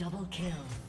double kill.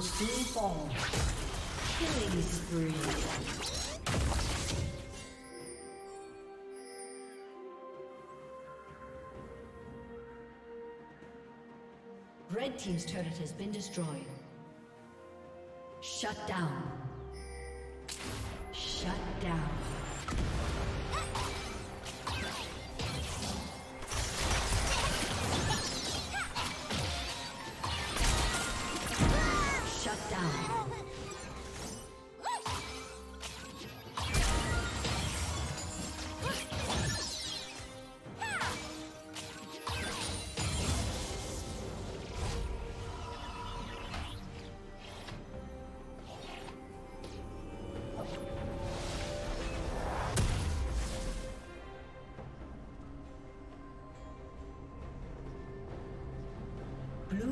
Will soon fall. Killing spree. Red Team's turret has been destroyed. Shut down. Shut down.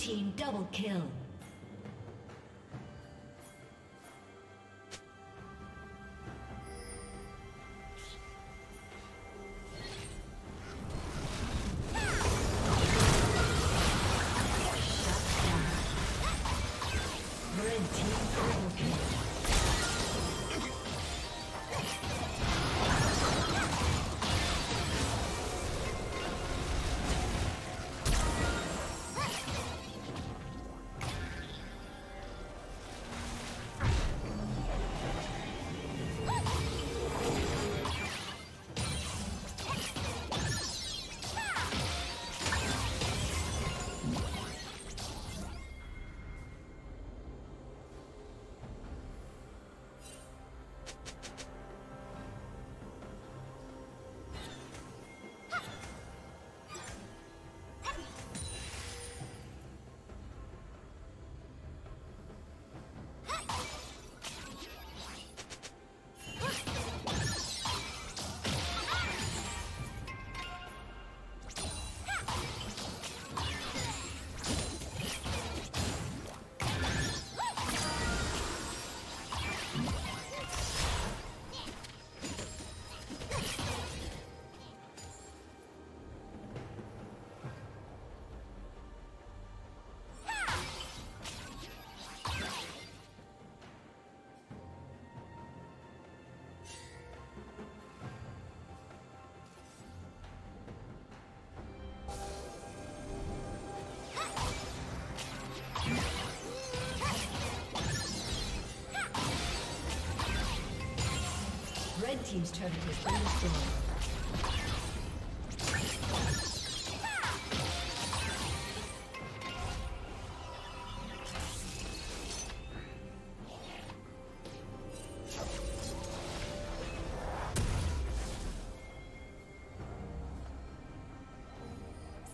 Team double kill. Team's turret has been destroyed.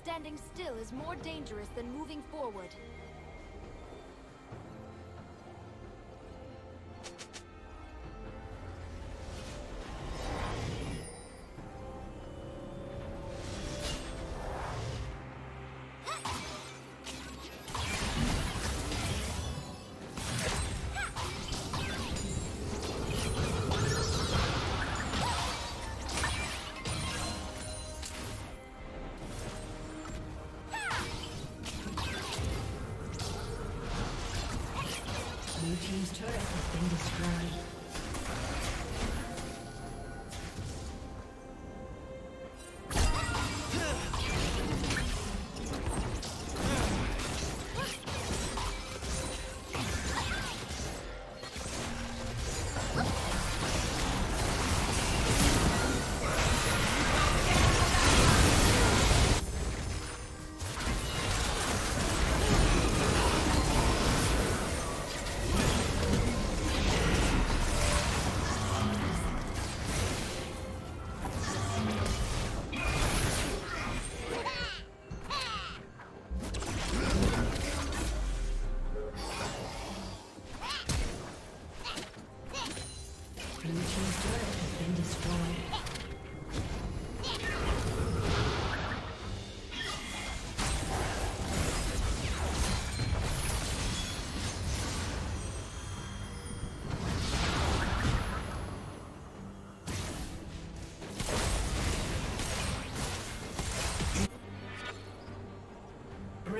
Standing still is more dangerous than moving forward.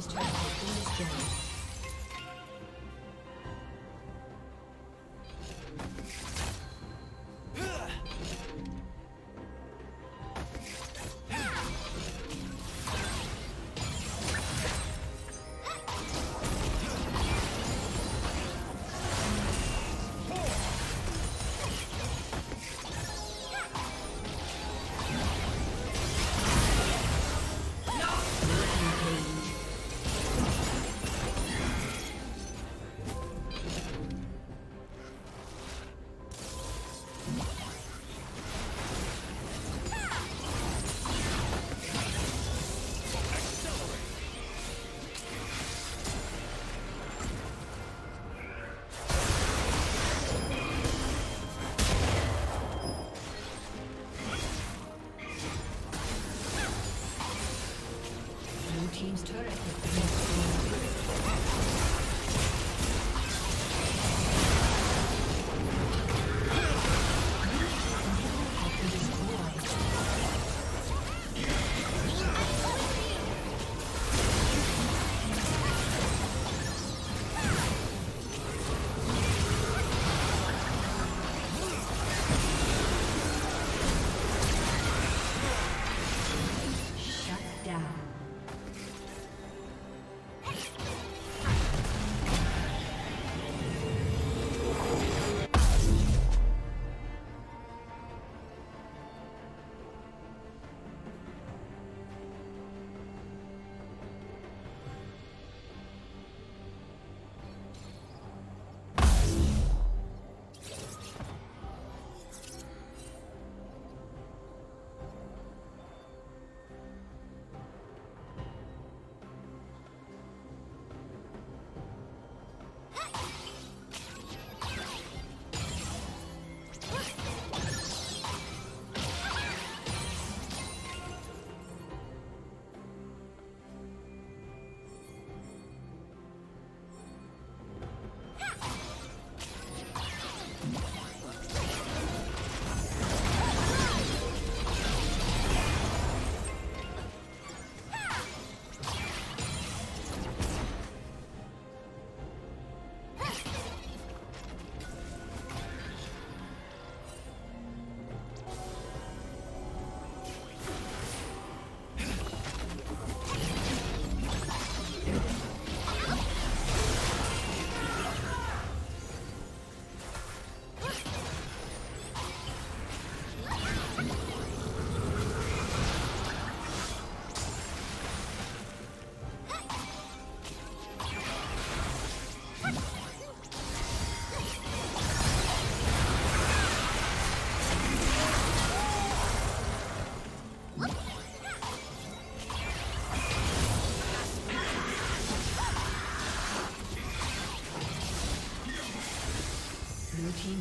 Team's turret